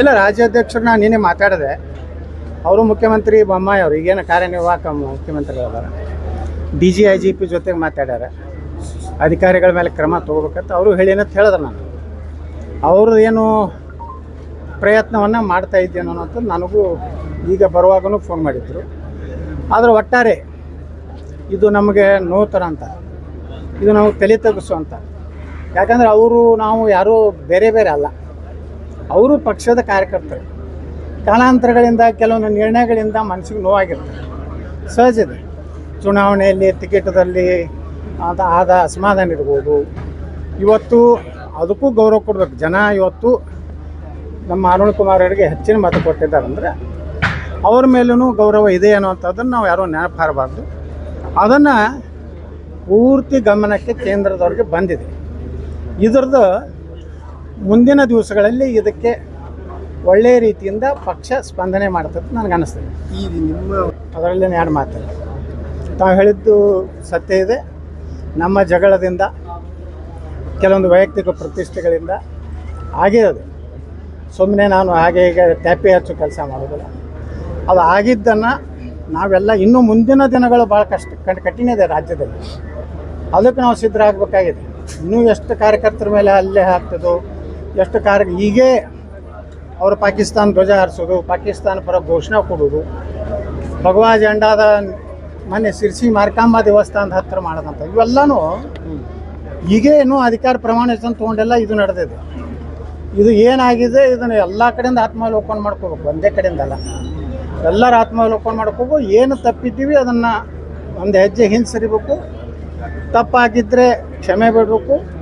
ಇಲ್ಲ ರಾಜ್ಯಾಧ್ಯಕ್ಷರು ನಾನು ನಿನ್ನೆ ಮಾತಾಡಿದೆ. ಅವರು ಮುಖ್ಯಮಂತ್ರಿ ಬೊಮ್ಮಾಯಿ ಅವರು, ಈಗೇನು ಕಾರ್ಯನಿರ್ವಾಹಕ ಮುಖ್ಯಮಂತ್ರಿಗಳಿದ್ದಾರೆ D G I G P ಜೊತೆಗೆ ಮಾತಾಡ್ಯಾರ. ಅಧಿಕಾರಿಗಳ ಮೇಲೆ ಕ್ರಮ ತೊಗೋಬೇಕಂತ ಅವರು ಹೇಳಿನಂತ ಹೇಳಿದ್ರು ನಾನು. ಅವರು ಏನು ಪ್ರಯತ್ನವನ್ನು ಮಾಡ್ತಾ ಇದ್ದೇನೋ ಅನ್ನೋದು ನನಗೂ ಈಗ ಬರುವಾಗೂ ಫೋನ್ ಮಾಡಿದ್ರು. ಆದರೆ ಒಟ್ಟಾರೆ, ಇದು ನಮಗೆ ನೋತರ ಅಂತ. ಇದು ನಾವು ತಲೆ ತಗ್ಗಿಸುವಂಥ ಯಾಕಂದರೆ ಅವರು ನಾವು ಯಾರೂ ಬೇರೆ ಬೇರೆ ಅಲ್ಲ. ಅವರು ಪಕ್ಷದ ಕಾರ್ಯಕರ್ತರು. ಕಾಲಾಂತರಗಳಿಂದ ಕೆಲವೊಂದು ನಿರ್ಣಯಗಳಿಂದ ಮನಸ್ಸಿಗೆ ನೋವಾಗಿರ್ತದೆ ಸಹಜ ಇದೆ. ಚುನಾವಣೆಯಲ್ಲಿ ಟಿಕೆಟದಲ್ಲಿ ಅಂತ ಆದ ಅಸಮಾಧಾನ ಇರ್ಬೋದು. ಇವತ್ತು ಅದಕ್ಕೂ ಗೌರವ ಕೊಡಬೇಕು. ಜನ ಇವತ್ತು ನಮ್ಮ ಅರುಣ್ ಕುಮಾರ್ ಅವರಿಗೆ ಹೆಚ್ಚಿನ ಮತ ಕೊಟ್ಟಿದ್ದಾರೆ ಅಂದರೆ ಅವ್ರ ಮೇಲೂ ಗೌರವ ಇದೆ ಅನ್ನುವಂಥದ್ದನ್ನು ನಾವು ಯಾರೂ ನೆನಪಾರಬಾರ್ದು ಅದನ್ನು ಪೂರ್ತಿ ಗಮನಕ್ಕೆ ಕೇಂದ್ರದವ್ರಿಗೆ ಬಂದಿದೆ. ಇದರದ್ದು ಮುಂದಿನ ದಿವಸಗಳಲ್ಲಿ ಇದಕ್ಕೆ ಒಳ್ಳೆಯ ರೀತಿಯಿಂದ ಪಕ್ಷ ಸ್ಪಂದನೆ ಮಾಡ್ತದೆ ನನಗೆ ಅನ್ನಿಸ್ತದೆ ಈ ನಿಮ್ಮ ಅದರಲ್ಲಿ ಎರಡು ಮಾತು ತಾವು ಹೇಳಿದ್ದು ಸತ್ಯ ಇದೆ. ನಮ್ಮ ಜಗಳದಿಂದ ಕೆಲವೊಂದು ವೈಯಕ್ತಿಕ ಪ್ರತಿಷ್ಠೆಗಳಿಂದ ಆಗಿರೋದು ಸುಮ್ಮನೆ ನಾನು ಹಾಗೆ ಈಗ ಟ್ಯಾಪಿ ಹಚ್ಚು ಕೆಲಸ ಮಾಡೋದಿಲ್ಲ. ಅದು ಆಗಿದ್ದನ್ನು ನಾವೆಲ್ಲ ಇನ್ನೂ ಮುಂದಿನ ದಿನಗಳು ಭಾಳ ಕಷ್ಟ ಕಣ್ ಕಠಿಣ ಇದೆ ರಾಜ್ಯದಲ್ಲಿ. ಅದಕ್ಕೆ ನಾವು ಸಿದ್ಧರಾಗಬೇಕಾಗಿದೆ. ಇನ್ನೂ ಎಷ್ಟು ಕಾರ್ಯಕರ್ತರ ಮೇಲೆ ಅಲ್ಲೇ ಹಾಕ್ತದೋ ಎಷ್ಟು ಕಾರ್ಯ ಹೀಗೆ ಅವರು ಪಾಕಿಸ್ತಾನ ಧ್ವಜ ಹಾರಿಸೋದು, ಪಾಕಿಸ್ತಾನ ಪರ ಘೋಷಣೆ ಕೊಡೋದು. ಭಗವಾ ಜಂಡಾದ ಮೊನ್ನೆ ಸಿರ್ಸಿ ಮಾರ್ಕಾಂಬ ದೇವಸ್ಥಾನದ ಹತ್ತಿರ ಮಾಡೋದಂತ. ಇವೆಲ್ಲನೂ ಹೀಗೆ ಏನು ಅಧಿಕಾರ ಪ್ರಮಾಣ ವಚನ ತೊಗೊಂಡೆಲ್ಲ ಇದು ನಡೆದಿದೆ. ಇದು ಏನಾಗಿದೆ, ಇದನ್ನು ಎಲ್ಲ ಕಡೆಯಿಂದ ಆತ್ಮಾವಲೋಕನ ಮಾಡ್ಕೋಬೇಕು. ಒಂದೇ ಕಡೆಯಿಂದ ಅಲ್ಲ. ಎಲ್ಲರ ಆತ್ಮಾವಲೋಕನ ಮಾಡ್ಕೋಬೇಕು. ಏನು ತಪ್ಪಿದ್ದೀವಿ ಅದನ್ನು ಒಂದು ಹೆಜ್ಜೆ ಹಿಂದೆ ಸರಿಬೇಕು. ತಪ್ಪಾಗಿದ್ದರೆ ಕ್ಷಮೆ ಬಿಡಬೇಕು.